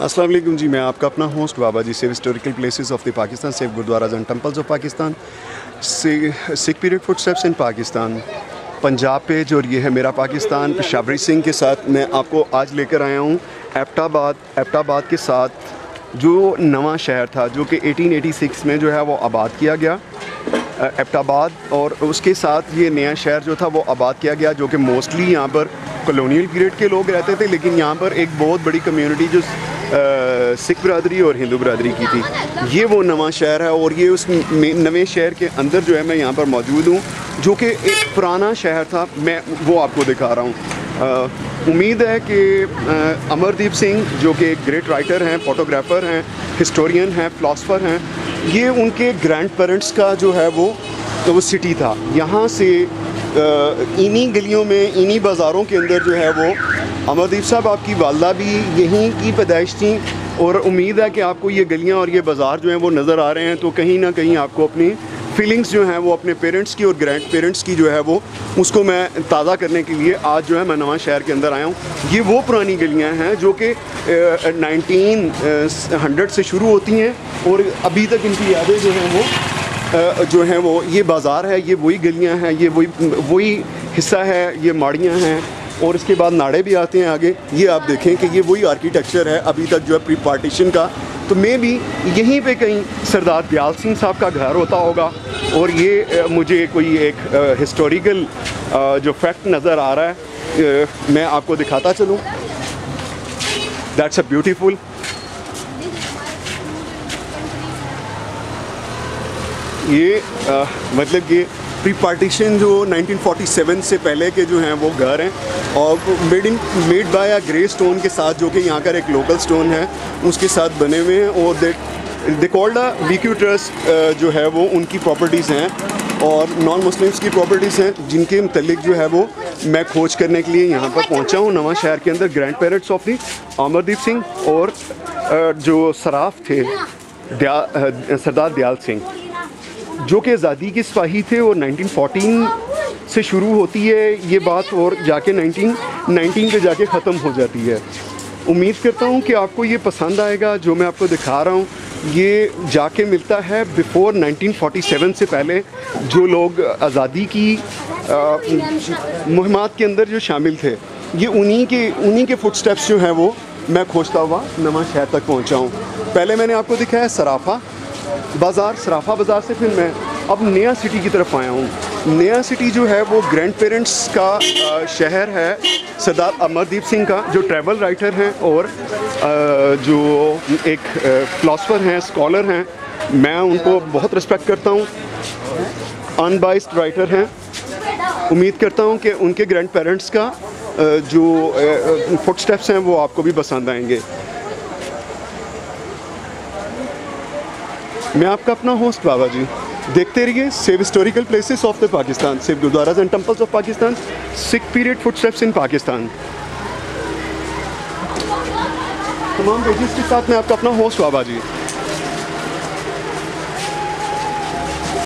वालेकुम जी, मैं आपका अपना host Baba ji save historical places of the Pakistan save gurdwara and temples of Pakistan Sikh period footsteps in Pakistan Punjab page और ये है मेरा पाकिस्तान पेशावरी सिंह के साथ मैं आपको आज लेकर आया हूँ एप्टाबाद एप्टाबाद के साथ जो नवा शहर था, जो कि 1886 में जो है वो आबाद किया गया एप्टाबाद और उसके साथ ये नया शहर जो था वो आबाद किया गया, जो कि मोस्टली यहाँ पर कॉलोनियल पीरियड के लोग रहते थे, लेकिन यहाँ पर एक बहुत बड़ी कम्युनिटी जो सिख बरदरी और हिंदू बरदरी की थी। ये वो नवा शहर है और ये उस नवे शहर के अंदर जो है मैं यहाँ पर मौजूद हूँ, जो कि एक पुराना शहर था। मैं वो आपको दिखा रहा हूँ। उम्मीद है कि अमरदीप सिंह, जो कि एक ग्रेट राइटर हैं फोटोग्राफ़र हैं हिस्टोरियन हैं फ़िलासफ़र हैं, ये उनके ग्रैंड पेरेंट्स का जो है वो तो वो सिटी था। यहाँ से इन्हीं गलियों में, इन्हीं बाज़ारों के अंदर जो है वो अमरदीप साहब, आपकी वालदा भी यहीं की पैदाइश थी और उम्मीद है कि आपको ये गलियाँ और ये बाज़ार जो हैं वो नज़र आ रहे हैं तो कहीं ना कहीं आपको अपनी फीलिंग्स जो हैं वो अपने पेरेंट्स की और ग्रैंड पेरेंट्स की जो है वो, उसको मैं ताज़ा करने के लिए आज जो है मैं नवा शहर के अंदर आया हूँ। ये वो पुरानी गलियाँ हैं जो कि नाइनटीन हंड्रेड से शुरू होती हैं और अभी तक इनकी यादें जो हैं वो जो हैं वो, ये बाज़ार है, ये वही गलियाँ हैं, ये वही वही हिस्सा है, ये माड़ियाँ हैं। और इसके बाद नाड़े भी आते हैं आगे। ये आप देखें कि ये वही आर्किटेक्चर है अभी तक जो है प्री पार्टीशन का। तो मे भी यहीं पे कहीं सरदार दयाल सिंह साहब का घर होता होगा और ये मुझे कोई एक हिस्टोरिकल जो फैक्ट नज़र आ रहा है मैं आपको दिखाता चलूँ। दैट्स अ ब्यूटीफुल ये आ, मतलब कि प्री पार्टीशन जो 1947 से पहले के जो हैं, वो घर हैं। और made in made by a grey stone के साथ, जो कि यहाँ का एक लोकल स्टोन है, उसके साथ बने हुए हैं और they they called a V trust जो है वो उनकी प्रॉपर्टीज़ हैं। और नॉन मुस्लिम्स की प्रॉपर्टीज़ हैं, जिनके मतलब जो है वो मैं खोज करने के लिए यहाँ पर पहुँचा हूँ, नवा शहर के अंदर grandparents of the Amardeep Singh और जो सराफ थे, दया सरदार दयाल सिंह। जो कि आज़ादी की सिपाही थे और 1914 से शुरू होती है, ये बात और जाके 1919 पे जाके ख़त्म हो जाती है। उम्मीद करता हूँ कि आपको ये पसंद आएगा, जो मैं आपको दिखा रहा हूँ। ये जाके मिलता है बिफ़ोर 1947 से पहले, जो लोग आज़ादी की मुहिमात के अंदर जो शामिल थे। ये उन्हीं के उन्हीं के फुट स्टेप्स जो हैं वो मैं खोजता हुआ नवा शहर तक पहुँचा हूँ। पहले मैंने आपको दिखाया सराफा बाज़ार, सराफा बाज़ार से फिर मैं अब नया सिटी की तरफ़ आया हूँ। नया सिटी जो है वो ग्रैंड पेरेंट्स का शहर है, सरदार अमरदीप सिंह का, जो ट्रैवल राइटर हैं और जो एक फ़िलासफ़र हैं स्कॉलर हैं। मैं उनको बहुत रिस्पेक्ट करता हूँ। अनबाइस्ड राइटर हैं। उम्मीद करता हूँ कि उनके ग्रैंड पेरेंट्स का जो फुट स्टेप्स हैं वो आपको भी पसंद आएँगे। मैं आपका अपना होस्ट बाबा जी देखते रहिए save historical places of the Pakistan save gurdwara and temples of Pakistan Sikh period footsteps in Pakistan तमाम पेजेस के साथ मैं आपका अपना होस्ट बाबा जी